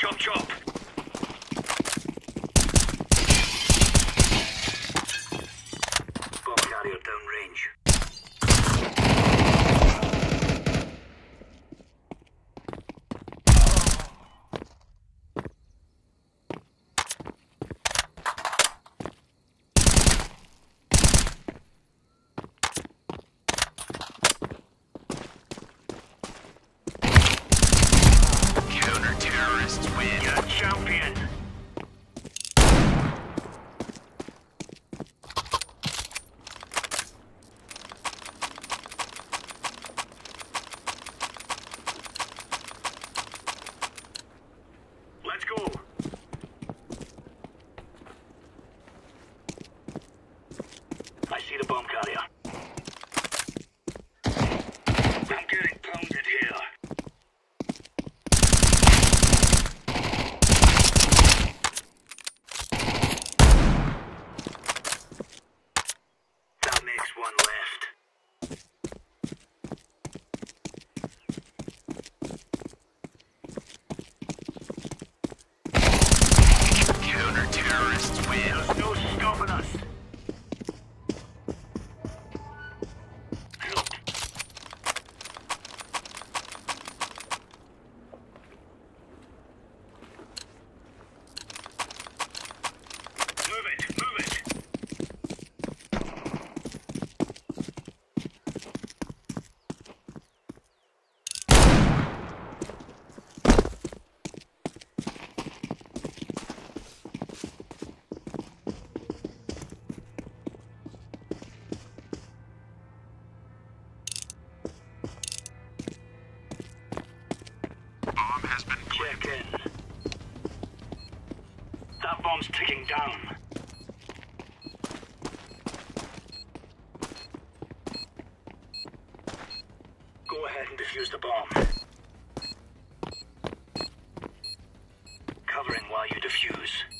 chop chop. Bomb has been Check in. That bomb's ticking down. Go ahead and defuse the bomb. Covering while you defuse.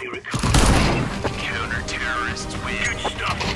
Here it. Counter-terrorists win. Good stuff.